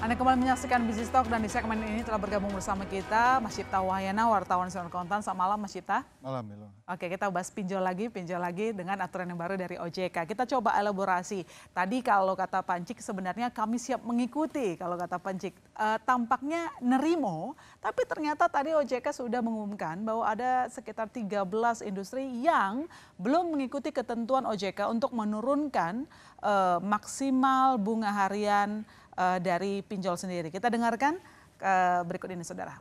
Anda kembali menyaksikan Bisnis Talk dan di segmen ini telah bergabung bersama kita Mas Cipta Wahyana, wartawan Nasional Kontan. Selamat malam Mas Cipta. Malam, Milo. Oke, kita bahas pinjol lagi, pinjol lagi dengan aturan yang baru dari OJK. Kita coba elaborasi. Tadi kalau kata Pancik sebenarnya kami siap mengikuti kalau kata Pancik. E, tampaknya nerimo, tapi ternyata tadi OJK sudah mengumumkan bahwa ada sekitar 13 industri yang belum mengikuti ketentuan OJK untuk menurunkan e, maksimal bunga harian uh, dari pinjol sendiri. Kita dengarkan uh, berikut ini, saudara.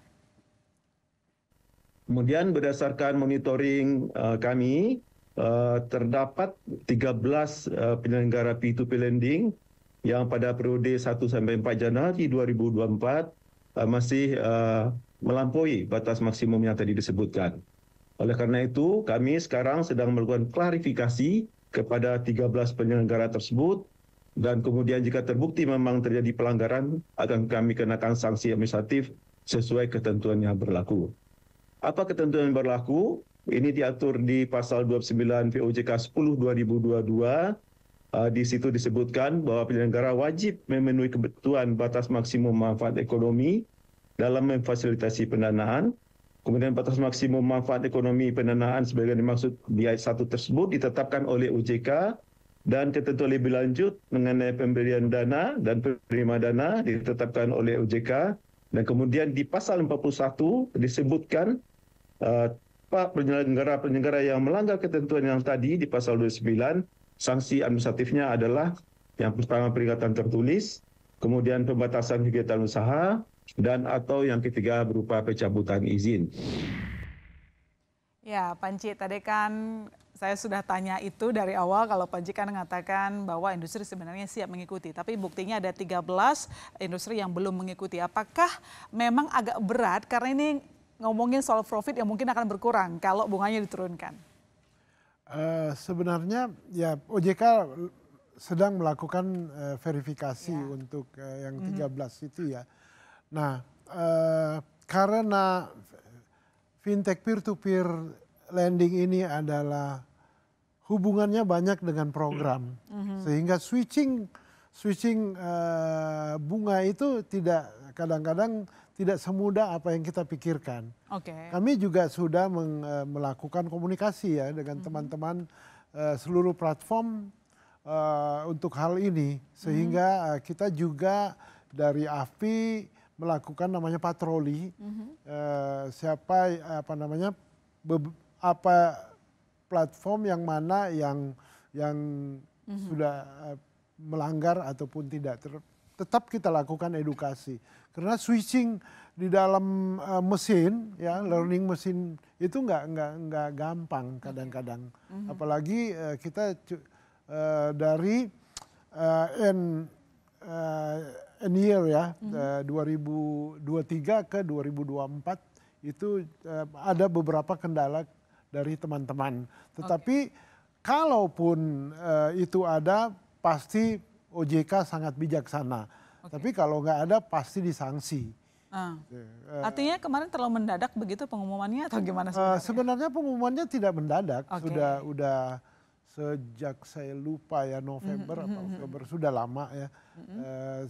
Kemudian berdasarkan monitoring uh, kami, uh, terdapat 13 uh, penyelenggara P2P lending yang pada periode 1 sampai 4 Januari 2024 uh, masih uh, melampaui batas maksimum yang tadi disebutkan. Oleh karena itu, kami sekarang sedang melakukan klarifikasi kepada 13 penyelenggara tersebut dan kemudian jika terbukti memang terjadi pelanggaran akan kami kenakan sanksi administratif sesuai ketentuan yang berlaku. Apa ketentuan yang berlaku? Ini diatur di pasal 29 POJK 10 2022. Uh, di situ disebutkan bahwa penyelenggara wajib memenuhi kebutuhan batas maksimum manfaat ekonomi dalam memfasilitasi pendanaan. Kemudian batas maksimum manfaat ekonomi pendanaan sebagai dimaksud di ayat 1 tersebut ditetapkan oleh OJK dan ketentuan lebih lanjut mengenai pemberian dana dan penerima dana ditetapkan oleh OJK dan kemudian di pasal 41 disebutkan uh, penyelenggara-penyelenggara yang melanggar ketentuan yang tadi di pasal 29 sanksi administratifnya adalah yang pertama peringatan tertulis kemudian pembatasan kegiatan usaha dan atau yang ketiga berupa pencabutan izin. Ya, Panci, tadi kan saya sudah tanya itu dari awal kalau Pak Jikan mengatakan bahwa industri sebenarnya siap mengikuti. Tapi buktinya ada 13 industri yang belum mengikuti. Apakah memang agak berat karena ini ngomongin soal profit yang mungkin akan berkurang kalau bunganya diturunkan? Uh, sebenarnya ya OJK sedang melakukan uh, verifikasi ya. untuk uh, yang 13 mm -hmm. itu ya. Nah, uh, karena fintech peer-to-peer lending ini adalah hubungannya banyak dengan program mm-hmm. sehingga switching switching uh, bunga itu tidak kadang-kadang tidak semudah apa yang kita pikirkan. Okay. Kami juga sudah meng, uh, melakukan komunikasi ya dengan mm-hmm. teman-teman uh, seluruh platform uh, untuk hal ini sehingga mm-hmm. uh, kita juga dari AFI melakukan namanya patroli mm-hmm. uh, siapa apa namanya apa platform yang mana yang yang mm-hmm. sudah uh, melanggar ataupun tidak. Tetap kita lakukan edukasi karena switching di dalam uh, mesin ya mm-hmm. learning mesin itu nggak nggak nggak gampang kadang-kadang mm-hmm. apalagi uh, kita uh, dari uh, n uh, n year ya mm-hmm. uh, 2023 ke 2024 itu uh, ada beberapa kendala dari teman-teman. Tetapi okay. kalaupun uh, itu ada, pasti OJK sangat bijaksana. Okay. Tapi kalau nggak ada, pasti disangsi. Uh. Uh, Artinya kemarin terlalu mendadak begitu pengumumannya atau gimana sebenarnya? Uh, sebenarnya pengumumannya tidak mendadak, okay. sudah udah sejak saya lupa ya November mm -hmm. atau mm-hmm. Oktober sudah lama ya. Mm -hmm. uh,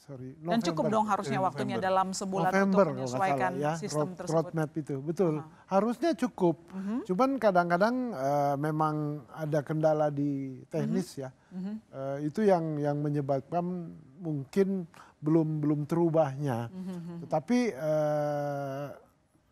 sorry. November, Dan cukup dong harusnya November. waktunya dalam sebulan November, untuk menyesuaikan salah, ya, sistem road, tersebut. Roadmap itu, betul. Uh -huh. Harusnya cukup. Uh mhm. -huh. Cuman kadang-kadang uh, memang ada kendala di teknis uh mhm. -huh. ya. Uh -huh. uh, itu yang yang menyebabkan mungkin belum belum terubahnya. Uh -huh. Tetapi uh,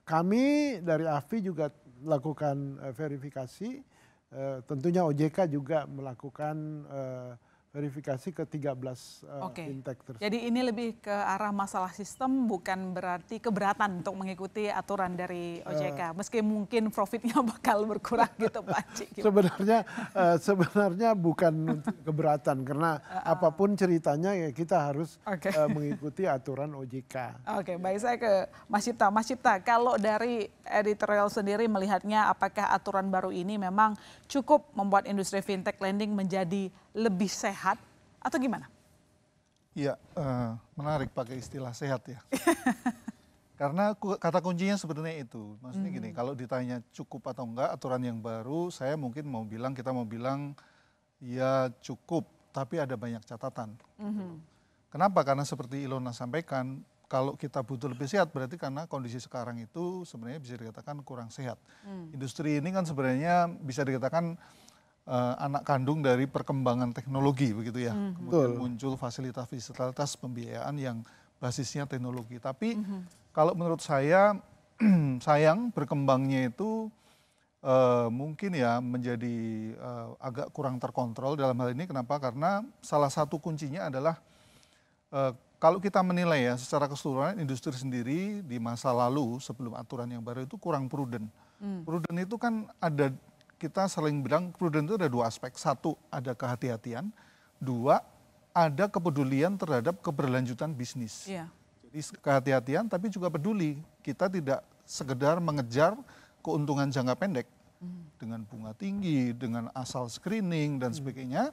kami dari AFI juga melakukan uh, verifikasi. Uh, tentunya OJK juga melakukan uh, verifikasi ke 13 uh, okay. fintech tersebut. Jadi ini lebih ke arah masalah sistem bukan berarti keberatan untuk mengikuti aturan dari OJK. Uh, Meski mungkin profitnya bakal berkurang gitu Pak Cik. Sebenarnya uh, sebenarnya bukan keberatan karena uh, uh. apa pun ceritanya ya kita harus okay. uh, mengikuti aturan OJK. Oke, okay, baik saya ke Mas Cipta. Mas Cipta, kalau dari editorial sendiri melihatnya apakah aturan baru ini memang cukup membuat industri fintech lending menjadi lebih sehat atau gimana? Iya, uh, menarik pakai istilah sehat ya. Karena kata kuncinya sebenarnya itu. Maksudnya gini, hmm. kalau ditanya cukup atau enggak aturan yang baru, saya mungkin mau bilang, kita mau bilang ya cukup, tapi ada banyak catatan. Mm -hmm. Kenapa? Karena seperti Ilona sampaikan, kalau kita butuh lebih sehat berarti karena kondisi sekarang itu sebenarnya bisa dikatakan kurang sehat. Hmm. Industri ini kan sebenarnya bisa dikatakan uh, anak kandung dari perkembangan teknologi begitu ya. Hmm. Kemudian Betul. muncul fasilitas-fasilitas pembiayaan yang basisnya teknologi. Tapi hmm. kalau menurut saya sayang berkembangnya itu uh, mungkin ya menjadi uh, agak kurang terkontrol dalam hal ini. Kenapa? Karena salah satu kuncinya adalah Uh, kalau kita menilai ya secara keseluruhan industri sendiri di masa lalu sebelum aturan yang baru itu kurang prudent. Hmm. Prudent itu kan ada kita sering bilang prudent itu ada dua aspek. Satu ada kehati-hatian, dua ada kepedulian terhadap keberlanjutan bisnis. Yeah. Jadi kehati-hatian tapi juga peduli. Kita tidak sekedar mengejar keuntungan jangka pendek hmm. dengan bunga tinggi, dengan asal screening dan hmm. sebagainya.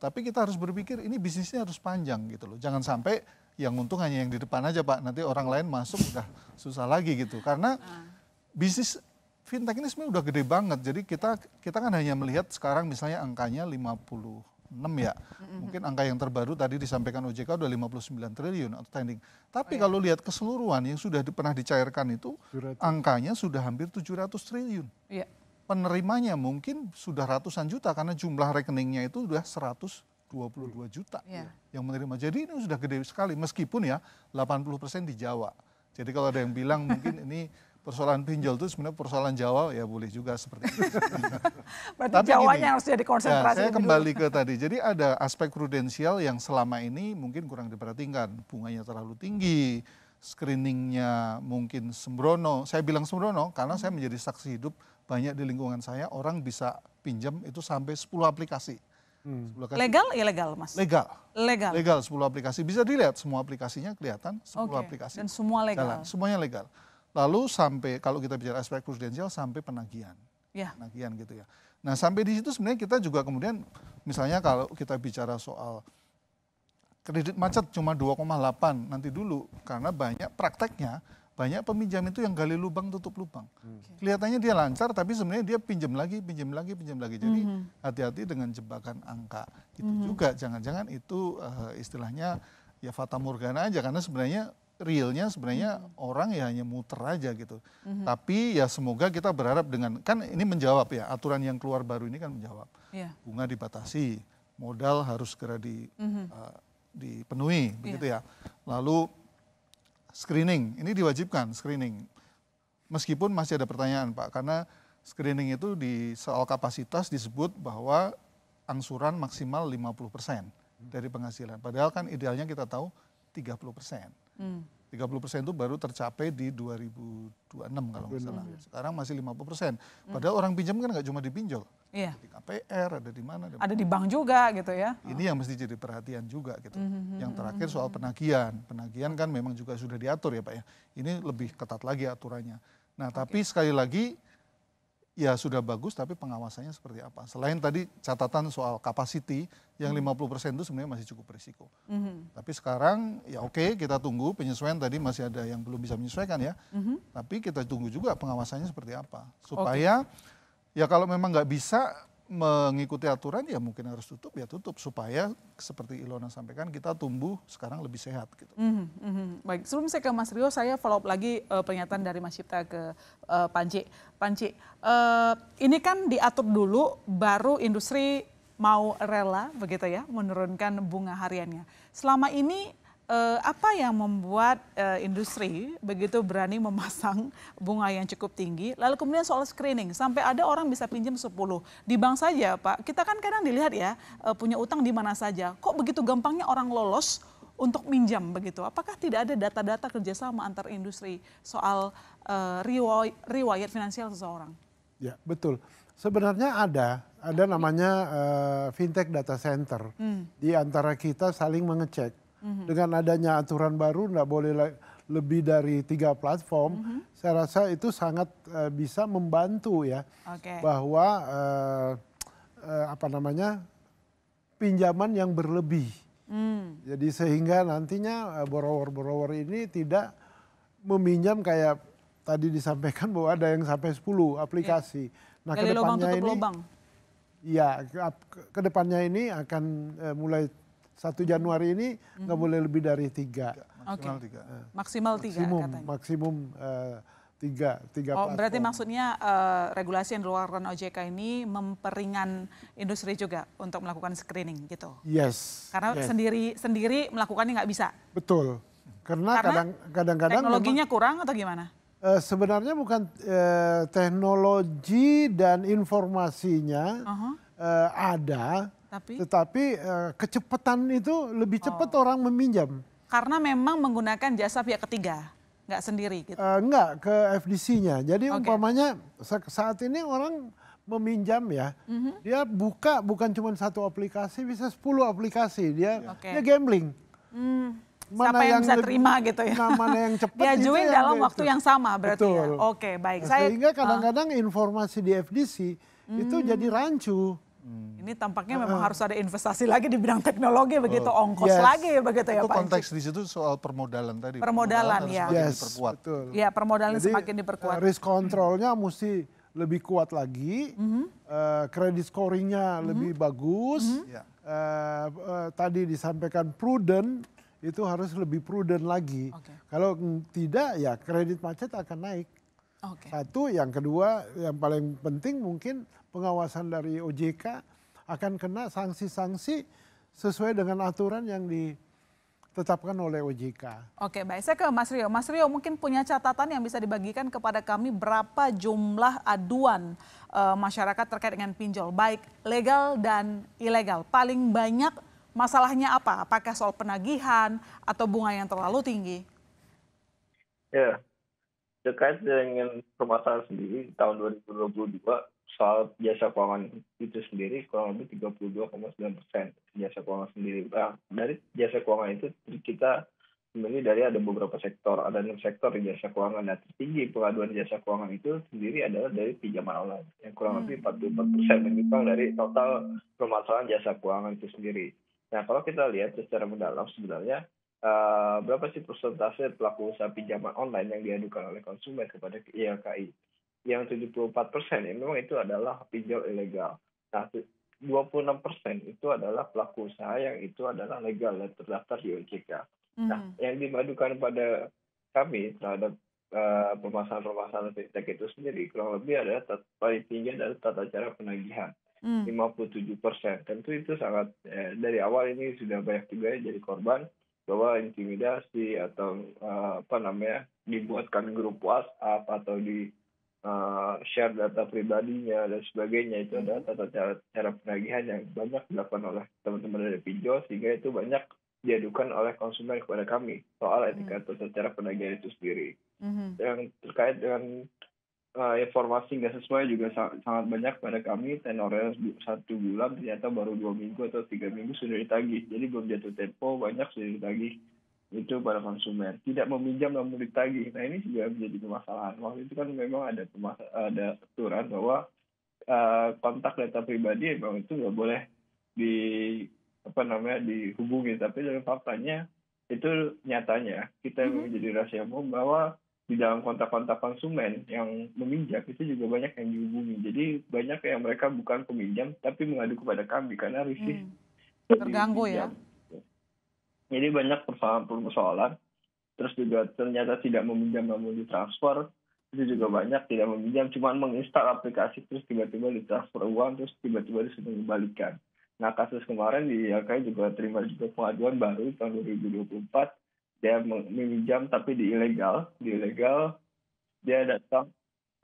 Tapi kita harus berpikir ini bisnisnya harus panjang gitu loh. Jangan sampai yang untung hanya yang di depan aja Pak. Nanti orang lain masuk udah susah lagi gitu. Karena ah. bisnis fintech ini sebenarnya udah gede banget. Jadi kita kita kan hanya melihat sekarang misalnya angkanya 56 ya. Mungkin angka yang terbaru tadi disampaikan OJK udah 59 triliun outstanding. Tapi oh, iya. kalau lihat keseluruhan yang sudah pernah dicairkan itu angkanya sudah hampir 700 triliun. Iya penerimanya mungkin sudah ratusan juta karena jumlah rekeningnya itu sudah 122 juta yeah. yang menerima. Jadi ini sudah gede sekali meskipun ya 80% di Jawa. Jadi kalau ada yang bilang mungkin ini persoalan pinjol itu sebenarnya persoalan Jawa ya boleh juga seperti itu. Berarti Tapi Jawanya gini, harus jadi konsentrasi. Ya, saya kembali ke tadi. Jadi ada aspek prudensial yang selama ini mungkin kurang diperhatikan. Bunganya terlalu tinggi, screeningnya mungkin sembrono. Saya bilang sembrono karena saya menjadi saksi hidup banyak di lingkungan saya orang bisa pinjam itu sampai 10 aplikasi. Hmm. Legal ilegal mas? Legal. Legal. Legal 10 aplikasi. Bisa dilihat semua aplikasinya kelihatan 10 okay. aplikasi. Dan semua legal. Jalan. Semuanya legal. Lalu sampai kalau kita bicara aspek prudensial sampai penagihan. Ya. Penagihan gitu ya. Nah sampai di situ sebenarnya kita juga kemudian misalnya kalau kita bicara soal kredit macet cuma 2,8 nanti dulu karena banyak prakteknya banyak peminjam itu yang gali lubang tutup lubang. Okay. Kelihatannya dia lancar tapi sebenarnya dia pinjam lagi, pinjam lagi, pinjam lagi. Jadi mm-hmm. hati-hati dengan jebakan angka. Itu mm-hmm. juga jangan-jangan itu uh, istilahnya ya fata morgana aja karena sebenarnya realnya sebenarnya mm-hmm. orang ya hanya muter aja gitu. Mm-hmm. Tapi ya semoga kita berharap dengan kan ini menjawab ya aturan yang keluar baru ini kan menjawab. Yeah. Bunga dibatasi, modal harus segera di mm-hmm. uh, dipenuhi yeah. begitu ya. Lalu screening, ini diwajibkan screening. Meskipun masih ada pertanyaan Pak, karena screening itu di soal kapasitas disebut bahwa angsuran maksimal 50% dari penghasilan. Padahal kan idealnya kita tahu 30%. Hmm. 30% itu baru tercapai di 2026 kalau nggak salah. Sekarang masih 50%. persen. Hmm. Padahal orang pinjam kan nggak cuma di pinjol. Iya. Di KPR, ada di mana. Ada di bank juga gitu ya. Ini yang mesti jadi perhatian juga gitu. Mm -hmm. Yang terakhir soal penagihan. Penagihan kan memang juga sudah diatur ya Pak ya. Ini lebih ketat lagi aturannya. Nah tapi sekali lagi ya sudah bagus tapi pengawasannya seperti apa. Selain tadi catatan soal capacity yang 50% hmm. itu sebenarnya masih cukup berisiko. Mm-hmm. Tapi sekarang ya oke kita tunggu penyesuaian tadi masih ada yang belum bisa menyesuaikan ya. Mm-hmm. Tapi kita tunggu juga pengawasannya seperti apa. Supaya okay. ya kalau memang nggak bisa mengikuti aturan ya mungkin harus tutup ya tutup supaya seperti Ilona sampaikan kita tumbuh sekarang lebih sehat gitu. Mm -hmm. Baik, sebelum saya ke Mas Rio saya follow up lagi uh, pernyataan dari Mas Cipta ke uh, Panci. Panci, uh, ini kan diatur dulu baru industri mau rela begitu ya menurunkan bunga hariannya. Selama ini uh, apa yang membuat uh, industri begitu berani memasang bunga yang cukup tinggi? Lalu kemudian soal screening, sampai ada orang bisa pinjam 10. Di bank saja Pak, kita kan kadang dilihat ya uh, punya utang di mana saja. Kok begitu gampangnya orang lolos untuk minjam begitu? Apakah tidak ada data-data kerjasama antar industri soal uh, riwayat finansial seseorang? Ya betul. Sebenarnya ada, ada namanya uh, fintech data center. Hmm. Di antara kita saling mengecek hmm Dengan adanya aturan baru tidak boleh lebih dari tiga platform, mm-hmm. saya rasa itu sangat uh, bisa membantu ya okay. bahwa uh, uh, apa namanya pinjaman yang berlebih. Mm. Jadi sehingga nantinya borrower-borrower ini tidak meminjam kayak tadi disampaikan bahwa ada yang sampai 10 aplikasi. Yeah. Nah, ke depannya ini lubang. Ya, ke depannya ini akan uh, mulai 1 Januari ini nggak boleh lebih dari tiga. Maksimal tiga. Maksimal tiga Maksimum, katanya. maksimum eh, tiga, tiga Oh, berarti maksudnya eh, regulasi yang dikeluarkan OJK ini memperingan industri juga untuk melakukan screening gitu. Yes. Karena yes, sendiri sendiri melakukannya nggak bisa. betul. Karena Karena kadang kadang-kadang memang, Teknologinya kurang atau gimana? eh, sebenarnya bukan eh, teknologi dan informasinya Aha, eh, ada, tapi tetapi eh, kecepatan itu lebih cepat orang meminjam. karena memang menggunakan jasa pihak ketiga, nggak sendiri gitu. Eh, enggak ke FDC-nya. Jadi Oke. umpamanya sa- saat ini orang meminjam ya, Mhm. dia buka bukan cuma satu aplikasi, bisa 10 aplikasi. Dia Oke. dia gambling. Hmm, Mana siapa yang, yang bisa lebih- terima gitu ya? Nah, mana yang cepat Diajuin itu dalam yang waktu itu. yang sama berarti ya. Betul. Oke, baik. Nah, Saya Sehingga ah, kadang-kadang informasi di FDC itu Hmm. jadi rancu. Ini tampaknya memang harus ada investasi lagi di bidang teknologi begitu ongkos Yes. lagi begitu ya Itu Pak. konteks di situ soal permodalan tadi. Permodalan, harus ya. Yes, diperkuat. betul. Ya, permodalan Jadi, semakin diperkuat. eh, risk controlnya mesti lebih kuat lagi, Mhm. eh, credit scoringnya lebih bagus. Ya. Eh, eh, tadi disampaikan prudent itu harus lebih prudent lagi. Oke. Kalau mm, tidak ya kredit macet akan naik. Oke. Satu, yang kedua yang paling penting mungkin pengawasan dari OJK akan kena sanksi-sanksi sesuai dengan aturan yang ditetapkan oleh OJK. Oke, baik. Saya ke Mas Rio. Mas Rio mungkin punya catatan yang bisa dibagikan kepada kami berapa jumlah aduan eh, masyarakat terkait dengan pinjol, baik legal dan ilegal. Paling banyak masalahnya apa? Apakah soal penagihan atau bunga yang terlalu tinggi? Ya, terkait dengan permasalahan sendiri tahun 2022 soal jasa keuangan itu sendiri kurang lebih 32,9 persen jasa keuangan sendiri. Nah, dari jasa keuangan itu kita sebenarnya dari ada beberapa sektor, ada enam sektor di jasa keuangan. Nah, tertinggi pengaduan jasa keuangan itu sendiri adalah dari pinjaman online yang kurang lebih 44 persen menyimpang dari total permasalahan jasa keuangan itu sendiri. Nah, kalau kita lihat secara mendalam sebenarnya eh, berapa sih persentase pelaku usaha pinjaman online yang diadukan oleh konsumen kepada ILKI? Yang 74 persen ya memang itu adalah pinjol ilegal. Nah, 26 persen itu adalah pelaku usaha yang itu adalah legal dan terdaftar di OJK. Nah, Hmm. yang dimadukan pada kami terhadap eh, permasalahan-permasalahan fintech itu sendiri kurang lebih adalah tat- paling tinggi adalah tata cara penagihan. Hmm. 57 persen. Tentu itu sangat eh, dari awal ini sudah banyak juga yang jadi korban bahwa intimidasi atau eh, apa namanya dibuatkan grup WhatsApp atau di eh, share data pribadinya dan sebagainya itu adalah tata cara cara penagihan yang banyak dilakukan oleh teman-teman dari pinjol sehingga itu banyak diadukan oleh konsumen kepada kami soal etika tata cara penagihan itu sendiri. Mhm. yang terkait dengan uh, informasi nggak sesuai juga sa- sangat banyak pada kami. Tenornya satu bulan ternyata baru dua minggu atau tiga minggu sudah ditagih. Jadi belum jatuh tempo banyak sudah ditagih. Itu pada konsumen. Tidak meminjam namun ditagih. Nah ini juga menjadi permasalahan. Waktu itu kan memang ada ada aturan bahwa uh, kontak data pribadi memang itu nggak boleh di apa namanya dihubungi. Tapi dalam faktanya itu nyatanya. Kita Mhm. menjadi rahasia umum bahwa di dalam kontak-kontak konsumen yang meminjam itu juga banyak yang dihubungi. Jadi banyak yang mereka bukan peminjam tapi mengadu kepada kami karena risih Hmm. Terganggu ya. Jadi banyak persoalan-persoalan. Terus juga ternyata tidak meminjam namun ditransfer. Itu juga banyak tidak meminjam, cuma menginstal aplikasi terus tiba-tiba ditransfer uang terus tiba-tiba disuruh mengembalikan. Nah kasus kemarin di YLKI juga terima juga pengaduan baru tahun 2024 dia meminjam tapi di ilegal, di ilegal dia datang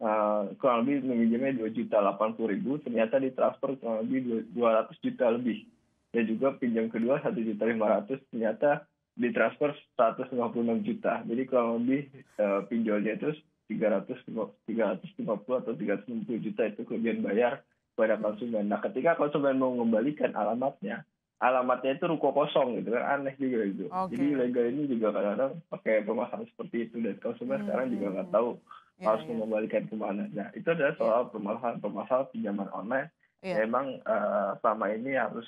uh, kurang lebih meminjamnya dua juta delapan puluh ribu, ternyata ditransfer kurang lebih dua ratus juta lebih. Dan juga pinjam kedua satu juta lima ratus, ternyata ditransfer seratus lima puluh enam juta. Jadi kurang lebih uh, pinjolnya itu tiga ratus lima puluh atau tiga ratus enam puluh juta itu kemudian bayar kepada konsumen. Nah, ketika konsumen mau mengembalikan alamatnya, alamatnya itu ruko kosong gitu kan aneh juga gitu. Oke. Jadi legal ini juga kadang-kadang pakai permasalahan seperti itu dan konsumen Hmm. sekarang juga nggak tahu Ya, harus ya. mengembalikan ke mana. Nah itu adalah soal permasalahan-permasalahan pinjaman online. Iya. Memang eh, selama ini harus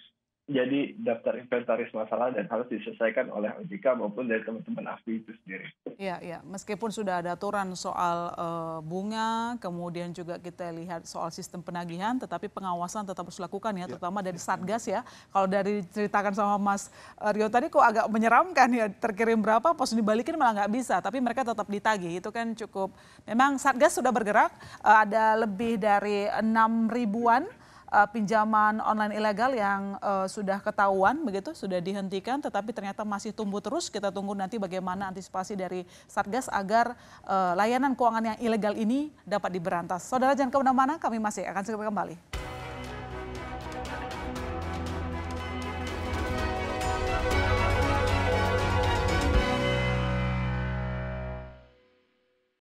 jadi daftar inventaris masalah dan harus diselesaikan oleh OJK maupun dari teman-teman AFI itu sendiri. Iya, iya. Meskipun sudah ada aturan soal uh, bunga, kemudian juga kita lihat soal sistem penagihan, tetapi pengawasan tetap harus dilakukan ya, ya, terutama dari Satgas ya. Kalau dari ceritakan sama Mas Rio tadi kok agak menyeramkan ya, terkirim berapa, pos dibalikin malah nggak bisa, tapi mereka tetap ditagih. Itu kan cukup, memang Satgas sudah bergerak, uh, ada lebih dari enam ribuan uh, pinjaman online ilegal yang uh, sudah ketahuan begitu sudah dihentikan tetapi ternyata masih tumbuh terus kita tunggu nanti bagaimana antisipasi dari Satgas agar uh, layanan keuangan yang ilegal ini dapat diberantas. Saudara jangan ke mana-mana kami masih akan segera kembali.